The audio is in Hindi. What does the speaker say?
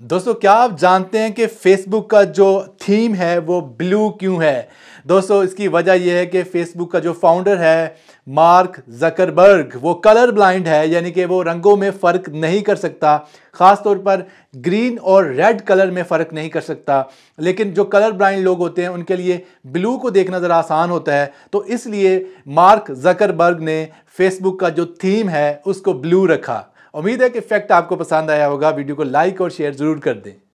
दोस्तों, क्या आप जानते हैं कि फेसबुक का जो थीम है, वो ब्लू क्यों है? दोस्तों, इसकी वजह यह है कि फेसबुक का जो फाउंडर है मार्क जकरबर्ग वो कलर ब्लाइंड है, यानी कि वो रंगों में फ़र्क नहीं कर सकता। ख़ास तौर पर ग्रीन और रेड कलर में फ़र्क नहीं कर सकता। लेकिन जो कलर ब्लाइंड लोग होते हैं, उनके लिए ब्लू को देखना ज़रा आसान होता है। तो इसलिए मार्क जकरबर्ग ने फेसबुक का जो थीम है, उसको ब्लू रखा। उम्मीद है कि फैक्ट आपको पसंद आया होगा। वीडियो को लाइक और शेयर ज़रूर कर दें।